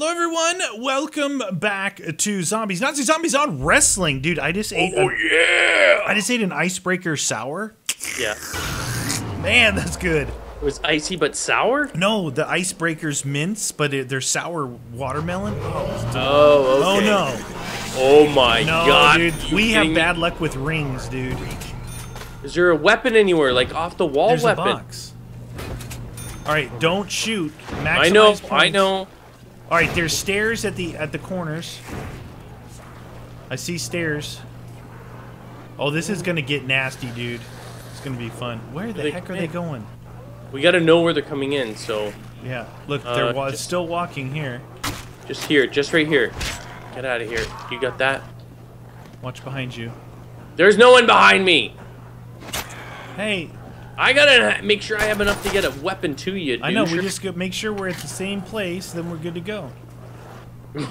Hello, everyone. Welcome back to Zombies. Nazi Zombies on Wrestling, dude. I just ate. Oh a- yeah! I just ate an icebreaker sour. Yeah. Man, that's good. It was icy but sour? No, the icebreakers mints, but it, they're sour watermelon. Oh, Oh, oh no, Oh my no, god. dude. We have me? bad luck with rings, dude. Is there a weapon anywhere? Like off the wall There's weapon? a box. All right, don't shoot. Maximize I know, I points. know. All right, there's stairs at the at the corners. I see stairs. Oh, this is gonna get nasty, dude. It's gonna be fun. Where the They- heck are they going? We gotta know where they're coming in, so Yeah, look, Uh, there was just- still walking here. just here, just right here. Get out of here. You got that? Watch behind you. There's no one behind me! Hey, I gotta make sure I have enough to get a weapon to you, dude. I know. We just go make sure we're at the same place, then we're good to go. All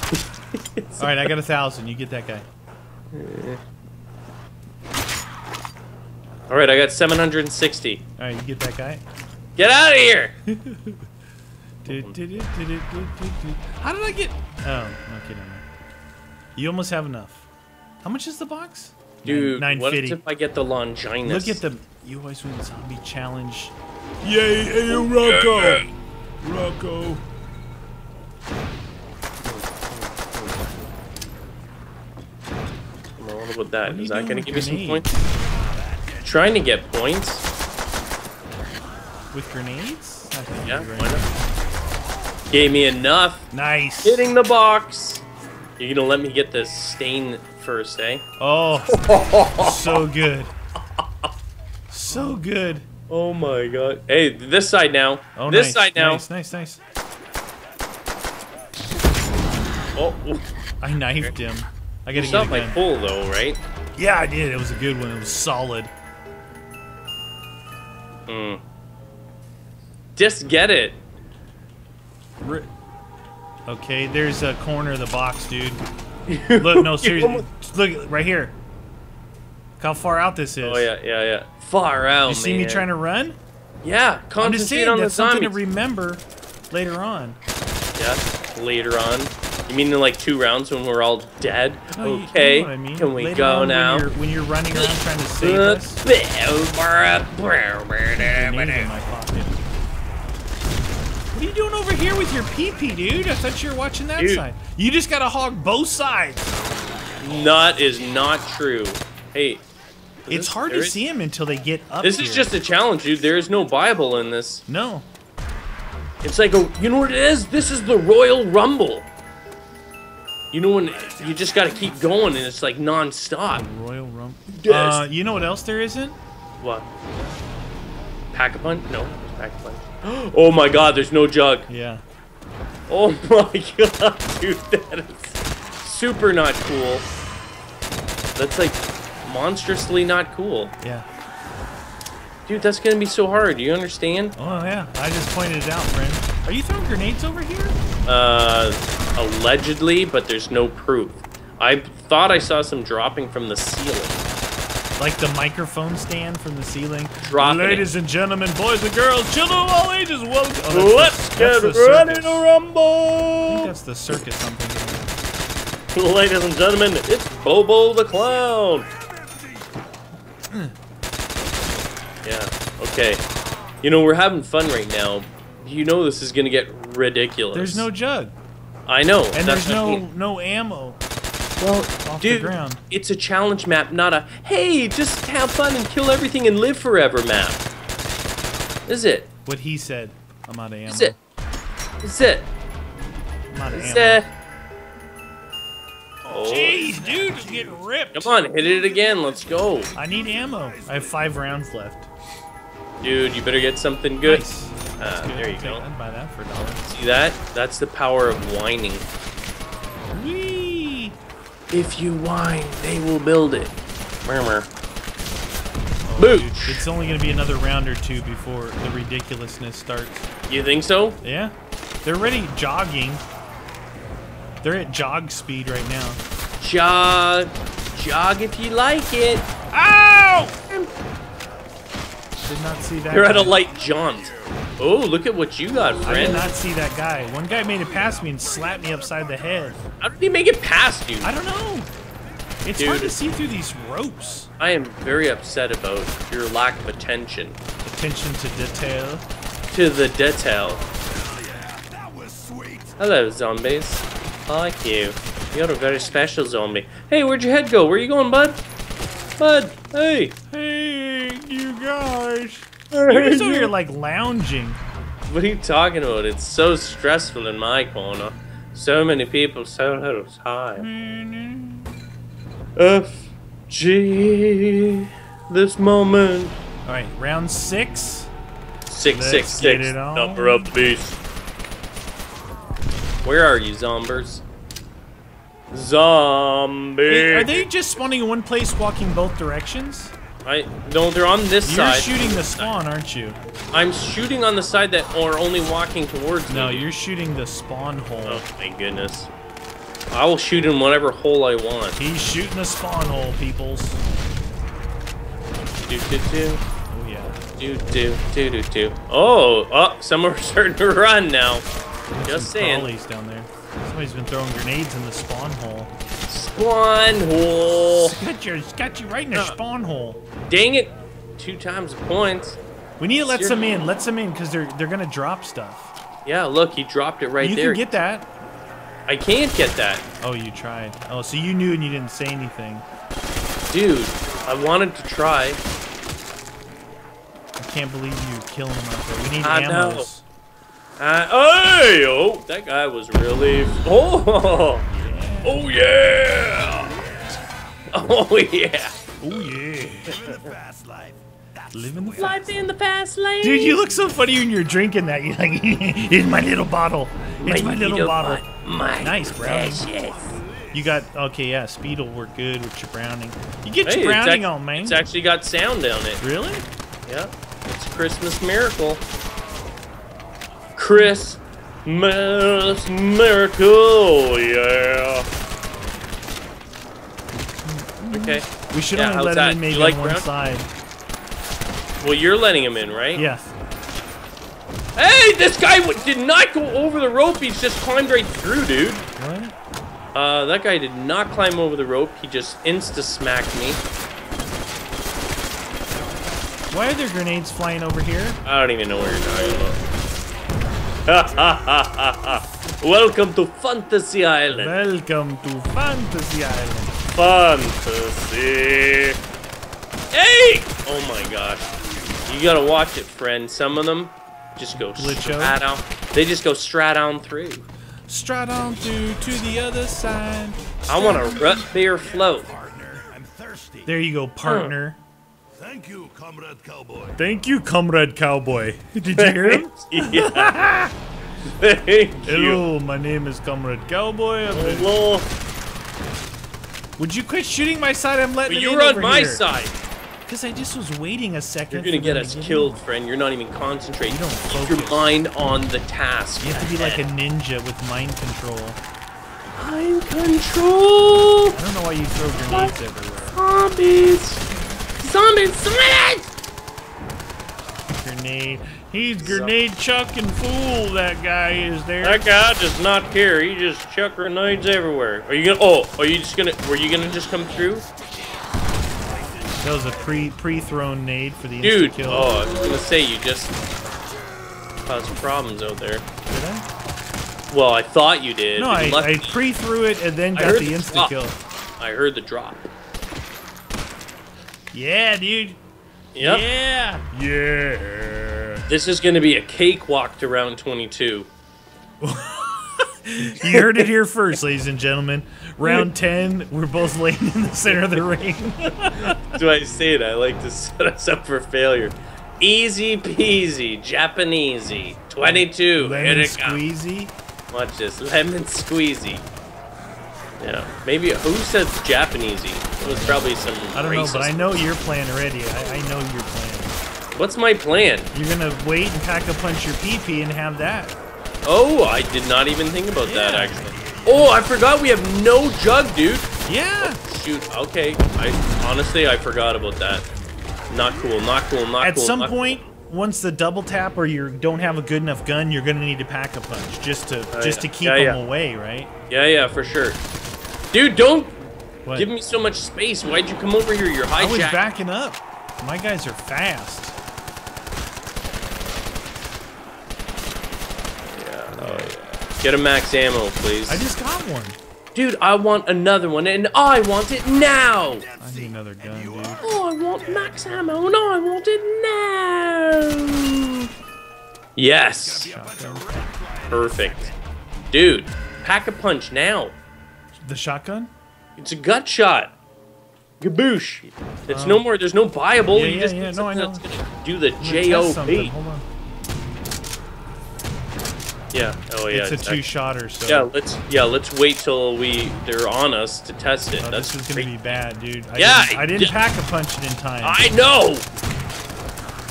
right, I got a thousand. You get that guy. Alright, I got 760. All right, you get that guy. Get out of here! How did I get? Oh, okay, never mind. You almost have enough. How much is the box? Dude, nine what if I get the Longinus? Look at the you always win zombie challenge. Yay, hey, Rocco! Rocco. Well, what about that? What are you Is that gonna give me some points? Trying to get points. With grenades? Not gonna Yeah, why not? Gave me enough. Nice. Hitting the box. You're gonna let me get the stain first, eh? Oh, so good. So good. Oh my god. Hey, this side now. Oh, this nice, side now. Nice, nice, nice. Oh. I knifed him. I you gotta saw get my pull though, right? Yeah, I did. It was a good one. It was solid. Hmm. Just get it. Ri- Okay, there's a corner of the box, dude. Look, no, seriously. Look, right here. Look how far out this is. Oh yeah, yeah, yeah. Far out, You see man. me trying to run? Yeah, I'm just saying on the that's something to remember later on. yeah, later on. You mean in like two rounds when we're all dead? No, you- you know okay, what I mean. can we Later go now? When you're, when you're running around trying to save us. Grenade in Grenade my pocket. What are you doing over here with your pee-pee, dude? I thought you were watching that Dude. side. You just gotta hog both sides. Not is not true. Hey, It's hard there to is- see him until they get up This here. is just a challenge, dude. There is no Bible in this. No. It's like a, you know what it is? This is the Royal Rumble. You know when you just got to keep going and it's like non-stop. Royal Rumble. Yes. Uh, you know what else there isn't? What? Pack a punch? No, pack a punch. Oh my God! There's no jug. Yeah. Oh my God, dude, that is super not cool. That's like monstrously not cool, Yeah. dude. That's gonna be so hard. You understand? Oh yeah. I just pointed it out, friend. Are you throwing grenades over here? Uh, allegedly, but there's no proof. I thought I saw some dropping from the ceiling. Like the microphone stand from the ceiling. Dropping it. Ladies and gentlemen, boys and girls, children of all ages, welcome. Oh, Let's the- get ready circus. to I think that's the circus something. Ladies and gentlemen, it's Bobo the Clown! Yeah, okay. You know, we're having fun right now. You know this is gonna get ridiculous. There's no jug, I know. and that's there's I no mean. no ammo Well, off dude, the ground. it's a challenge map, not a hey, just have fun and kill everything and live forever map. Is it? What he said. I'm out of ammo. Is it? Is it? I'm out of Is ammo. it? Oh. Jeez, dude, you're getting ripped. Come on, hit it again. Let's go. I need ammo. I have five rounds left. Dude, you better get something good. Nice. Uh, That's good. there you go. I'd buy that for a dollar. See that? That's the power of whining. Whee! If you whine, they will build it. Murmur. Oh, dude, It's only gonna be another round or two before the ridiculousness starts. You think so? Yeah, they're already jogging. They're at jog speed right now. Jog. Jog if you like it. Ow! Did not see that. You're at a light jaunt. Oh, look at what you got, friend. I did not see that guy. One guy made it past me and slapped me upside the head. How did he make it past you? I don't know. It's hard to see through these ropes. I am very upset about your lack of attention Attention to detail. to the detail. Hell yeah, that was sweet. Hello, zombies. I like you. You're a very special zombie. Hey, where'd your head go? Where you going, bud? Bud, hey. Hey, you guys. You're just over here like lounging. What are you talking about? It's so stressful in my corner. So many people, so little time. F, G, this moment. All right, round six. Six, Let's six, six. Number of the beast. Where are you, zombers? Zombie. Wait, are they just spawning in one place, walking both directions? I no, they're on this side. You're shooting the spawn, aren't you? I'm shooting on the side that are only walking towards No, me. you're shooting the spawn hole. Oh my goodness. I will shoot in whatever hole I want. He's shooting the spawn hole, peoples. Do do do Oh yeah. do do do do do. Oh, oh, some are starting to run now. Just saying. crawlies down there. Somebody's been throwing grenades in the spawn hole. Spawn hole. Got you, got you right in the Uh. spawn hole. Dang it! Two times the points. We need to let Ser- some in. Let some in because they're they're gonna drop stuff. Yeah, look, he dropped it right you there. can get that. I can't get that. Oh, you tried. Oh, so you knew and you didn't say anything. Dude, I wanted to try. I can't believe you're killing them out there. We need I know. Uh, hey, oh, that guy was really. Oh, oh yeah. Oh yeah. Oh yeah. Living the fast. Life in the fast lane. Dude, you look so funny when you're drinking that. You're like, it's my little bottle. It's my, little bottle. My Nice, bro. precious. You got okay, yeah. Speed will work good with your browning. You get Hey, your browning on, man. It's actually got sound down it. really? Yeah, it's a Christmas miracle. Christmas miracle, yeah. Okay. We should Yeah, only let him in maybe like on one side. Well, you're letting him in, right? Yes. Hey, this guy w- did not go over the rope. He's just climbed right through, dude. What? Uh, that guy did not climb over the rope. He just insta smacked me. Why are there grenades flying over here? I don't even know what you're talking about. Welcome to Fantasy Island. Welcome to Fantasy Island. Fantasy. Hey! Oh my gosh. You gotta watch it, friend. Some of them just go Glitch straight out? They just go straight on through. Straight on through to the other side. I want a root beer float. Partner, I'm thirsty. There you go, partner. Thank you, comrade cowboy. Thank you, comrade cowboy. Did you hear him? yeah. Thank you. Hello, my name is Comrade Cowboy. I'm ready- Hello. Would you quit shooting my side? I'm letting But it you in were on my here. side. Because I just was waiting a second. You're gonna get us to killed, friend. You're not even concentrating. You don't Keep your mind on the task. You have to be like a ninja with mind control. mind control. I don't know why you throw grenades everywhere. Zombies. Zombies. Zombies. Grenade. He's grenade chucking fool. That guy is there. That guy does not care. He just chuck grenades everywhere. Are you gonna? Oh, are you just gonna? Were you gonna just come through, That was a pre pre thrown nade for the dude? insta kill. Oh, I was gonna say you just caused some problems out there. Did I? Well, I thought you did. No, I, left I me. pre threw it and then got the the insta kill. I heard the drop. Yeah, dude. Yep. Yeah. Yeah. This is gonna be a cakewalk to round 22. You heard it here first, ladies and gentlemen. Round 10, we're both laying in the center of the ring. Do I say it? I like to set us up for failure. Easy peasy, Japanesey. 22. Lemon Here it comes. squeezy. Watch this. Lemon squeezy. Yeah. Maybe who says Japanesey? It was probably some I don't know, but I know your plan already. I, I know your plan. What's my plan? You're gonna wait and pack a punch your PP and have that. Oh, I did not even think about that actually. Oh, I forgot we have no jug, dude. Yeah. Oh, shoot. Okay. I honestly I forgot about that. Not cool. Not cool. Not At cool. At some point, once the double tap or you don't have a good enough gun, you're gonna need to pack a punch just to Oh, just yeah. to keep Yeah, them yeah. away, right? Yeah, yeah, for sure. Dude, don't What? give me so much space. Why'd you come over here? You're I was hijacking. backing up. My guys are fast. Yeah, oh yeah. Get a max ammo, please. I just got one. Dude, I want another one, and I want it now. I need another gun, dude. Oh, I want max ammo, and I want it now. Yes, perfect. Dude, pack a punch now. The shotgun? It's a gut shot. Gaboosh. It's no more. There's no viable. Um, Yeah, you yeah, just yeah, no, I know. do the I'm gonna test something. job. Hold on. Yeah. Oh yeah. it's a exactly. two-shotter, so Yeah. Let's yeah. Let's wait till we they're on us to test it. Oh, That's this is gonna be bad, dude. I Yeah, didn't, I didn't pack a punch it in time. I know.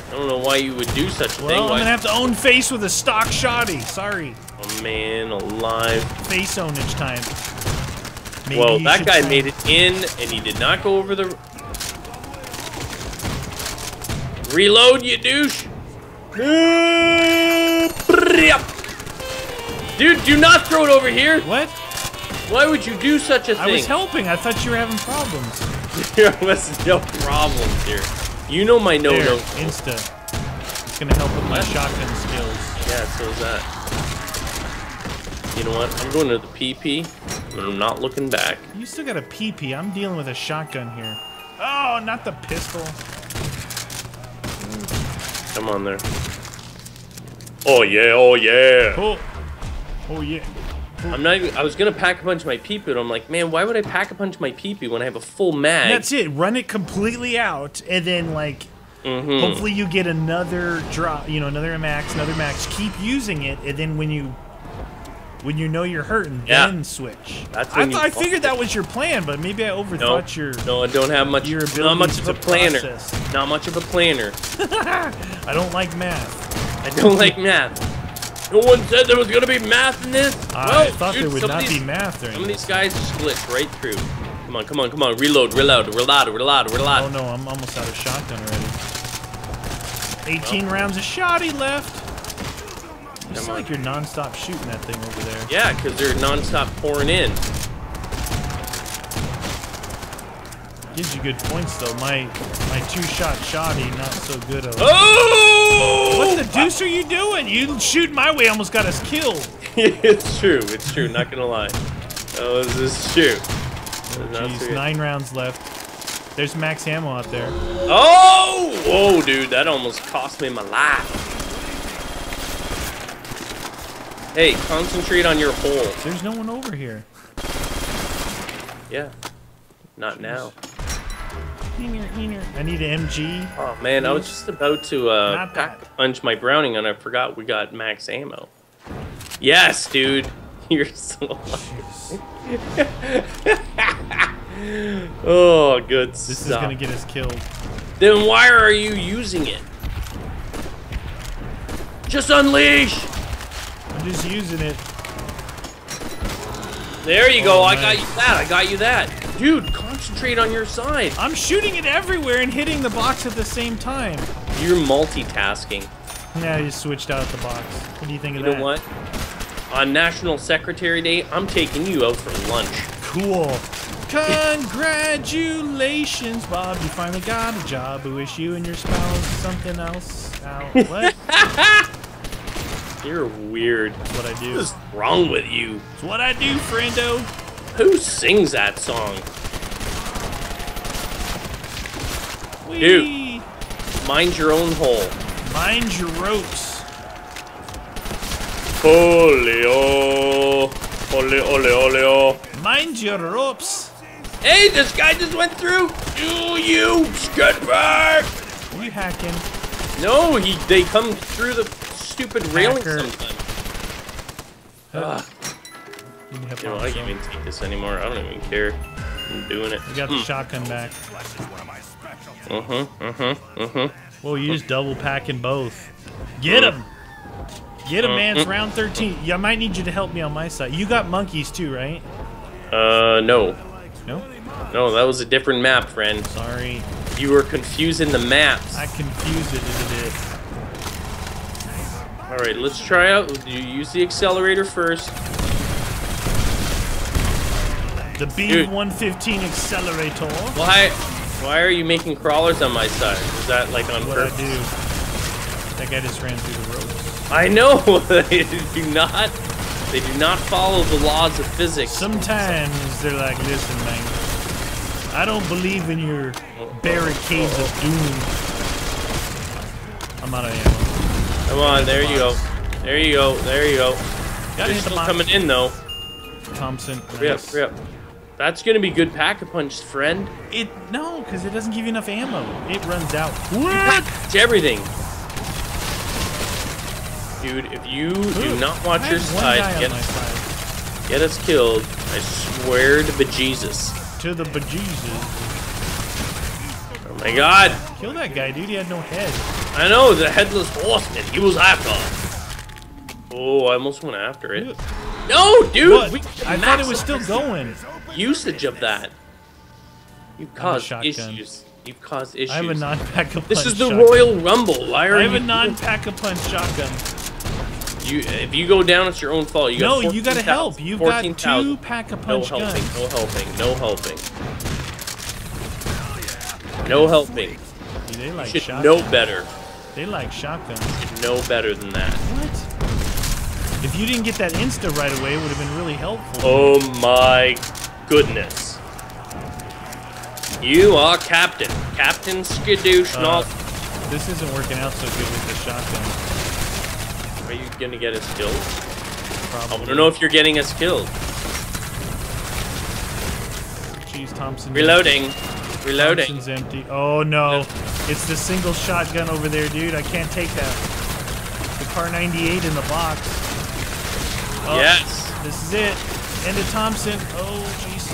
I don't know why you would do such a well, thing. I'm Why- gonna have to own face with a stock shotty. Sorry, oh man, alive. face ownage time. Maybe well, that guy try- made it in, and he did not go over the. Reload, you douche! Dude, do not throw it over here! What? Why would you do such a thing? I was helping. I thought you were having problems. There was no problems here. You know my no-no. insta. It's gonna help with my shotgun skills. Yeah, so is that. You know what? I'm going to the PP, and I'm not looking back. You still got a PP. I'm dealing with a shotgun here. Oh, not the pistol. Come on there. Oh yeah, oh yeah. Oh, oh yeah. I'm not even, I was gonna pack a punch my peepee, but I'm like, man, why would I pack a punch my peepee when I have a full mag? That's it. Run it completely out, and then like, Mhm. hopefully you get another drop. You know, another max, another max. Keep using it, and then when you, when you know you're hurting, Yeah. then switch. That's I, when th- you I figured that was your plan, but maybe I No, overthought your. no, I don't have much. your not much of a planner. process. Not much of a planner. I don't like math. I don't like math. No one said there was gonna be math in this. I well, thought dude, there would not these- be math Some of these guys just glitch right through. Come on, come on, come on. Reload, reload, reload, reload, reload. Oh no, I'm almost out of shotgun already. 18 rounds of shotty left. Come sound on. like you're non-stop shooting that thing over there. Yeah, because they're non-stop pouring in. Gives you good points though. My my two-shot shotty not so good. Of Oh! What the deuce are you doing? You shoot my way, almost got us killed. it's true. It's true. Not gonna lie. Oh, this is true. Not Jeez, nine rounds left. There's max ammo out there. Oh! Whoa, dude, that almost cost me my life. Hey, concentrate on your hole. There's no one over here. Yeah. Not now. I need an MG. Oh man, I was just about to uh, punch my Browning and I forgot we got max ammo. Yes, dude. You're so Oh, good This is gonna get us killed. Then why are you using it? Just unleash! Just using it. There you go. Oh, I got you that. I got you that. Dude, concentrate on your side. I'm shooting it everywhere and hitting the box at the same time. You're multitasking. Yeah, I just switched out the box. What do you think You of that? You know what? On National Secretary Day, I'm taking you out for lunch. Cool. Congratulations, Bob. You finally got a job. We wish you and your spouse something else. What? You're weird. That's what I do. What is wrong with you? It's what I do, friendo. Who sings that song? Whee! Dude. Mind your own hole. Mind your ropes. Polio. Oh. Ole, ole, ole. Oh. Mind your ropes. Hey, this guy just went through. Do you? Are you hacking? No, he. They come through the stupid railing Hacker. sometimes. Ugh. You need help You know, I also. can't even take this anymore. I don't even care. I'm doing it. We got the shotgun back. Uh huh. Uh huh. Uh huh. Whoa, you just double packing both. Get him. Get him, man. It's Uh, round 13. Yeah, I might need you to help me on my side. You got monkeys too, right? Uh, no. No? No, that was a different map, friend. Sorry. You were confusing the maps. I confused it a bit. All right, let's try out. You use the accelerator first. The B115 accelerator. Why? Why are you making crawlers on my side? Is that like on What I purpose? do. That guy just ran through the ropes. I know they do not. They do not follow the laws of physics. Sometimes they're like, listen, man. I don't believe in your barricades of doom. I'm out of ammo. Come on, there you go. There you go. There you go. Gotta They're still coming in though. Thompson. Hurry nice. hurry up. That's gonna be good pack a punch, friend. It no, because it doesn't give you enough ammo. It runs out. What? It's everything. Dude, if you do not watch I your have one guy side, get, side. get us killed, I swear to bejesus. To the bejesus. Oh my god. Kill that guy, dude. He had no head. I know, the headless horseman. He was after. Oh, I almost went after it. No, dude! We- I thought it was still going. Usage of that. You've caused issues. You've caused issues. I have a non-pack a punch. this is the shotgun. Royal Rumble. Why are I have you? a non-pack a punch shotgun. You, if you go down, it's your own fault. You got No, you gotta 14,000 help. You've got 14,000. two pack-a-punch No punch helping. guns. No helping. No helping. No helping. Dude, they like Should shotgun. know better. They like shotguns. No better than that. What? If you didn't get that insta right away, it would have been really helpful. Oh my goodness. You are Captain. Captain Skadoosh. Uh, not. This isn't working out so good with the shotgun. Are you gonna get us killed? I Probably. want to know if you're getting us killed. Jeez, Thompson. Reloading. Reloading. Thompson's empty. Oh no, it's the single shotgun over there, dude. I can't take that. The Kar98 in the box. Oh, Yes. This is it. End of Thompson. Oh jeez.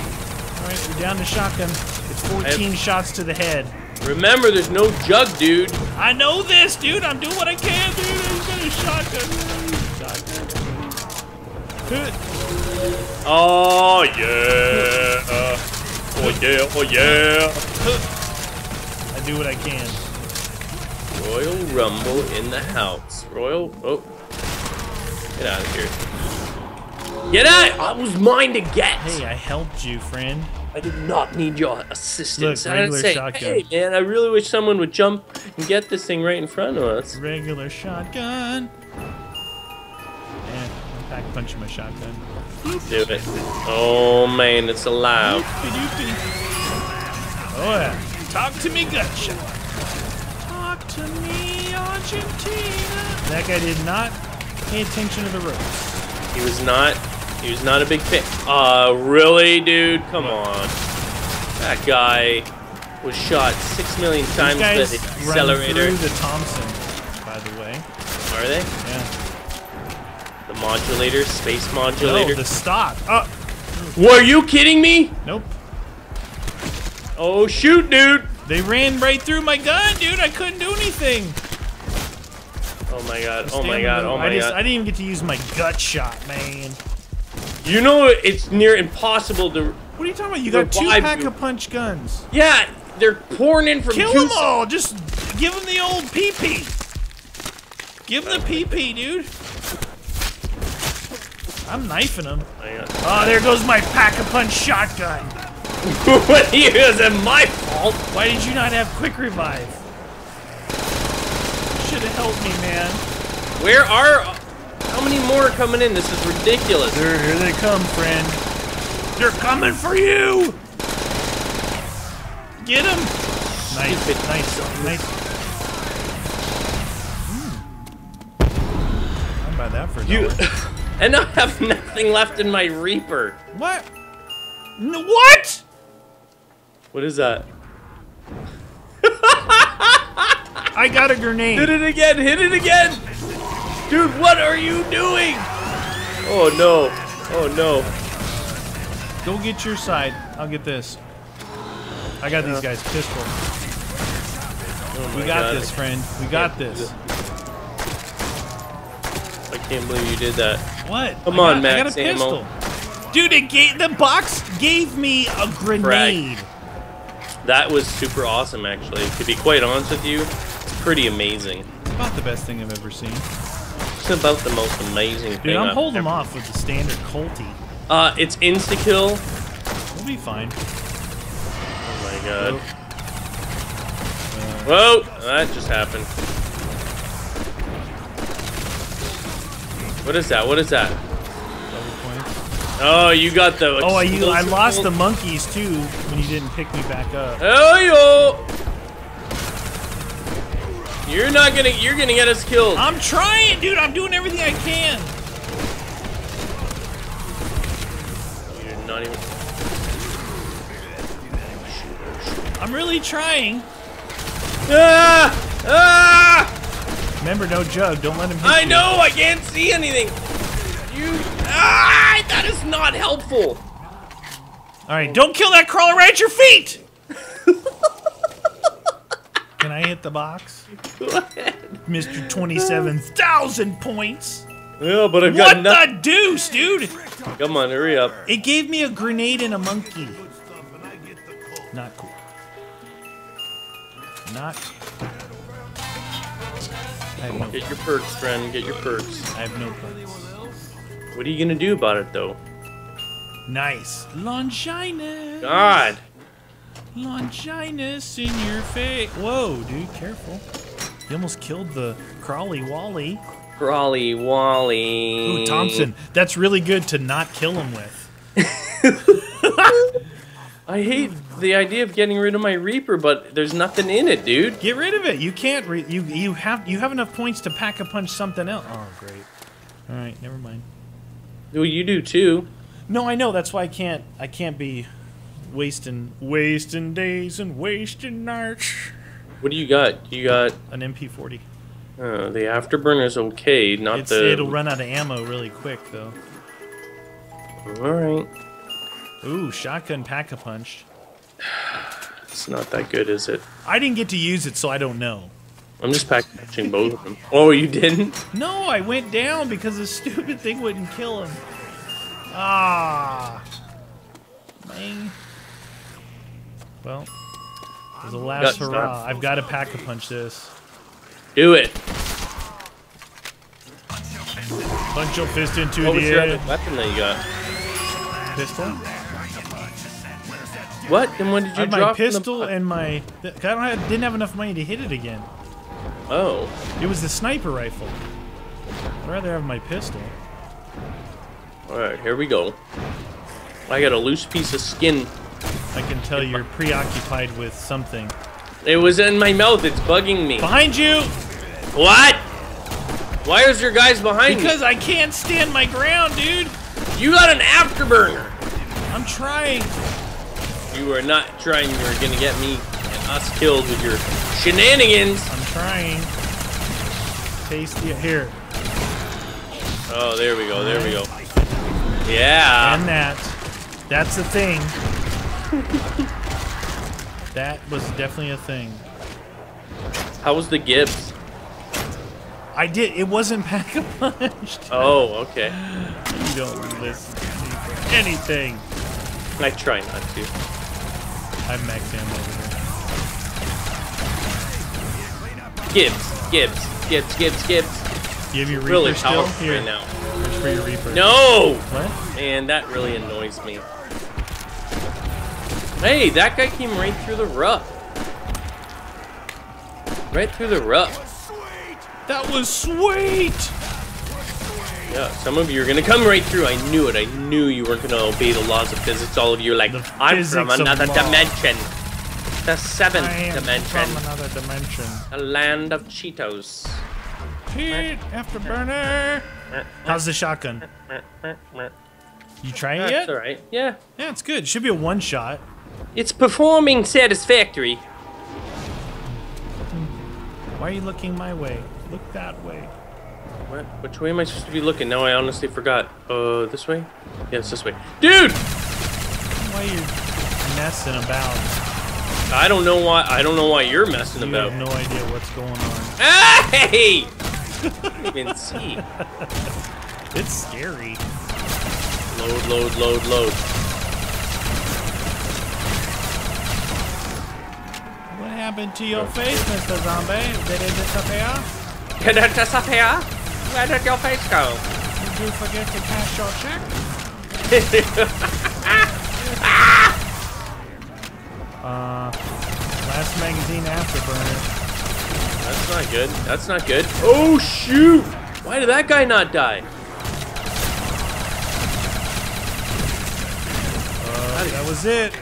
All right, we're down to shotgun. It's 14 shots to the head. Remember, there's no jug, dude. I know this, dude. I'm doing what I can, dude. I've got a shotgun. Shotgun. Good. Oh yeah. Oh yeah. Oh yeah. Do what I can. Royal Rumble in the house. Royal. Oh. Get out of here. Get out! I was mine to get. Hey, I helped you, friend. I did not need your assistance. Look, I didn't regular say, shotgun. hey man, I really wish someone would jump and get this thing right in front of us. Regular shotgun. And I'm back punching my shotgun. Do it. Oh man, it's alive. Oh yeah. Talk to me, Gutshot. Talk to me, Argentina. That guy did not pay attention to the ropes. He was not. He was not a big fan. Uh, really, dude? Come on. That guy was shot six million times These guys with the run accelerator. through the Thompson, by the way. Are they? Yeah. The modulator, space No, modulator. the stock. Oh, Were you kidding me? nope. Oh shoot, dude! They ran right through my gun, dude. I couldn't do anything. Oh my god! Oh my god! Oh I my just, god! I didn't even get to use my gut shot, man. You know it's near impossible to. What are you talking about? You got two pack of punch guns. Yeah, they're pouring in from Kill them all. Just give them the old PP. Give them the PP, dude. I'm knifing them. Oh, ah, there goes my pack of punch shotgun. what do you? Is it my fault? Why did you not have quick revive? Should have helped me, man. Where are? How many more are coming in? This is ridiculous. Here, here they come, friend. They're coming for you. Get him. Nice, Stupid. nice, nice. Hmm. I'll buy that for You, and I have nothing left in my Reaper. What? What? What is that? I got a grenade. Hit it again! Hit it again! Dude, what are you doing? Oh no! Oh no! Go get your side. I'll get this. I got these guys pistol. Oh We got God. this, friend. We got Yeah. this. I can't believe you did that. What? Come on, got, I got Max a ammo. pistol. Dude, it gave the box gave me a grenade. That was super awesome, actually. To be quite honest with you, it's pretty amazing. It's about the best thing I've ever seen. It's about the most amazing thing. Dude, I'm I've holding ever- off with the standard Colty. Uh, it's insta kill. We'll be fine. Oh my god. Whoa! That just happened. What is that? What is that? Oh, you got the. Oh, I, you, I lost the monkeys too when you didn't pick me back up. Oh yo! You're not gonna. You're gonna get us killed. I'm trying, dude. I'm doing everything I can. You're not even. I'm really trying. Ah! Ah! Remember, no jug. Don't let him I you. know. I can't see anything. You. Ah! That is not helpful. All right, don't kill that crawler right at your feet. Can I hit the box? Go ahead. Mr. 27,000 points. Yeah, but I've got What nothing. the deuce, dude? Come on, hurry up. It gave me a grenade and a monkey. Good stuff, and I get the coal. Not cool. Not. I have no. Get your perks, friend. Get your perks. I have no points. What are you gonna do about it, though? Nice. Longinus. God. Longinus in your face. Whoa, dude, careful. You almost killed the crawly wally. Crawly Wally. Ooh, Thompson. That's really good to not kill him with. I hate the idea of getting rid of my Reaper, but there's nothing in it, dude. Get rid of it. You can't. Re- you you have you have enough points to pack a punch something else. Oh, great. All right, never mind. Well, you do too. No, I know. That's why I can't. I can't be wasting wasting days and wasting nights. What do you got? You got An MP40. uh, the Afterburner's okay, not It's, the. it'll run out of ammo really quick though. All right. Ooh, shotgun pack a punch. It's not that good, is it? I didn't get to use it, so I don't know. I'm just packaging both of them. Oh, you didn't? No, I went down because the stupid thing wouldn't kill him. Ah. Bang. Well, there's was the last Got hurrah. stuff. I've got to pack a punch this. Do it. Punch your fist into What was the your air. other weapon that you got? Pistol. What? And when did I you had drop my pistol and my. I don't have, didn't have enough money to hit it again. Oh. It was the sniper rifle. I'd rather have my pistol. Alright, here we go. I got a loose piece of skin. I can tell you're preoccupied with something. It was in my mouth. It's bugging me. Behind you! What? Why is your guys behind Because I can't stand my ground, dude! You got an afterburner. I'm trying. You are not trying. You are gonna get me and us killed with your shenanigans. I'm trying. Taste the here Oh, there we go. There we go. Yeah. and that. That's the thing. that was definitely a thing. How was the Gibbs? I did. It wasn't pack a punched. Oh, okay. You don't listen to me for anything. I try not to. I'm max ammo over Gibbs, Gibbs, Gibbs, Gibbs, Gibbs. You have your Reaper Really still? powerful Here, right now. here's for your Reaper. No, What? man, that really annoys me. Hey, that guy came right through the rough. Right through the rough. That was sweet! Yeah, some of you are gonna come right through. I knew it. I knew you weren't gonna obey the laws of physics. All of you are like, The I'm from another law." dimension. The seventh dimension. from another dimension. A land of Cheetos. Pete, afterburner! How's the shotgun? You try it That's yet? alright. Yeah. Yeah, it's good. Should be a one shot. It's performing satisfactory. Why are you looking my way? Look that way. What? Which way am I supposed to be looking? Now I honestly forgot. Uh, this way? Yes, this way. Dude! Why are you messing about? I don't know why. I don't know why you're messing You about. have no idea what's going on. Hey! Even see. It's scary. Load, load, load, load. What happened to your face, Mr. Zombie? Did it disappear? Did it disappear? Where did your face go? Did you forget to cash your check? Uh, last magazine afterburner. That's not good. That's not good. Oh shoot! Why did that guy not die? Uh, that was it.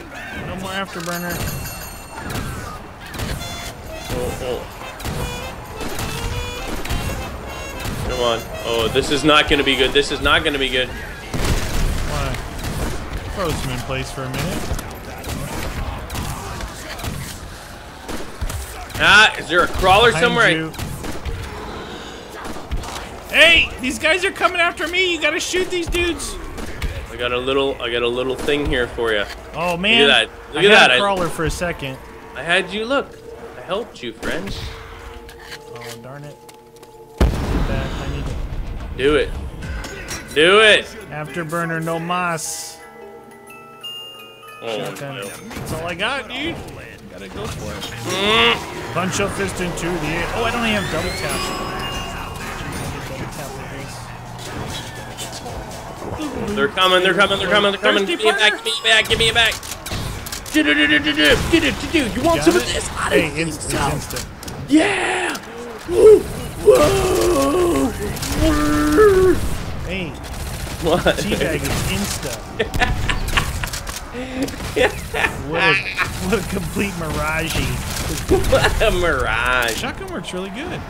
No more afterburner. Oh, oh. Come on. Oh, this is not gonna be good. This is not gonna be good. Why? Froze him in place for a minute. Ah, is there a crawler Behind somewhere? you. Hey, these guys are coming after me. You gotta shoot these dudes. I got a little, I got a little thing here for you. Oh man, Look at that. Look I at had that. a I- crawler for a second. I had you look. I helped you, friend. Oh darn it! I Do it. Do it. afterburner, no mas. Oh, Shotgun. no. That's all I got, dude. Gotta go for it. Mm. Punch up fist into the air. Oh, I don't even have double tap. They're coming. They're coming. They're coming. They're coming. Give me it back. Give me it back. Give me it back. Do do do do do do. Get it. Do you want Got some it? of this? I Hey, didn't think so. instant. Yeah. Woo. Whoa. Hey, What? teabag is insta. what, a, what a complete mirage. what a mirage. Shotgun works really good.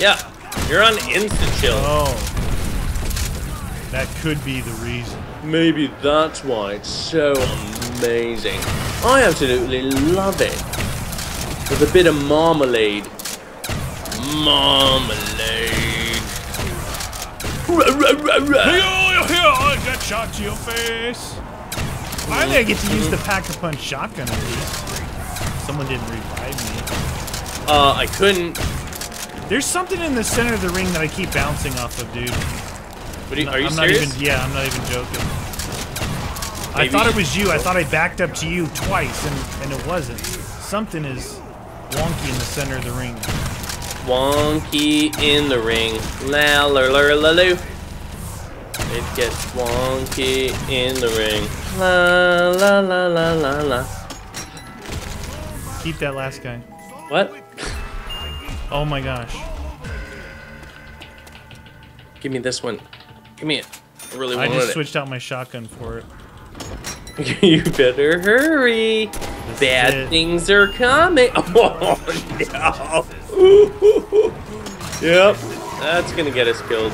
Yeah. You're on insta chill. Oh. That could be the reason. Maybe that's why it's so amazing. I absolutely love it. With a bit of marmalade. Marmalade. Hey, oh, yeah, I got shot to your face. Finally, I get to use the pack-a-punch shotgun at least. Someone didn't revive me. Uh, I couldn't. There's something in the center of the ring that I keep bouncing off of, dude. What are you, are you I'm serious? Not even, yeah, I'm not even joking. I thought it was you. I thought I backed up to you twice, and, and it wasn't. Something is wonky in the center of the ring. Wonky in the ring. La la la la la. It gets wonky in the ring. La la la la la la. Keep that last guy. What? Oh my gosh. Give me this one. Give me it. I really I wanted just it. switched out my shotgun for it. you better hurry. Bad things are coming. Oh no. yep. That's gonna get us killed.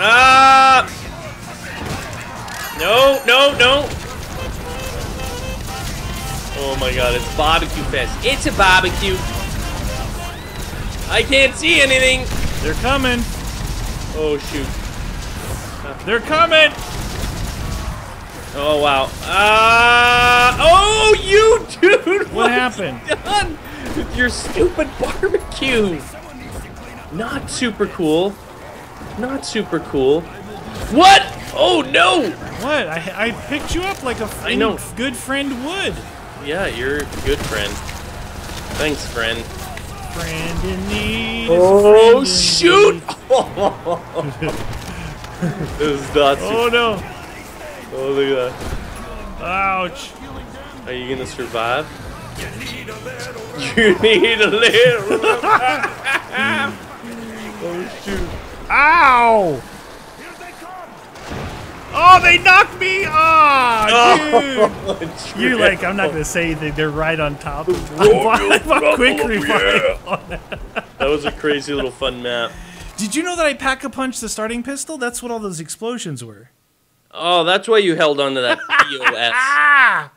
Ah! No, no, no. Oh my god, it's barbecue fest. It's a barbecue. I can't see anything. They're coming. Oh shoot. They're coming. Oh wow. Ah! oh, you dude! What happened? Done with your stupid barbecue. Not super cool. Not super cool. What? Oh no! What? I, I picked you up like a I know. good friend would. Yeah, you're a good friend. Thanks, friend. Friend in need. Oh shoot! need. this is not. Oh no! Oh look at that. Ouch! Are you gonna survive? You need a little. oh shoot! Ow! Oh, they knocked me! Oh, dude! You're like, I'm not gonna say anything. They're right on top. I'm on quick revive. That was a crazy little fun map. Did you know that I pack a punch the starting pistol? That's what all those explosions were. Oh, that's why you held on to that POS. Ah!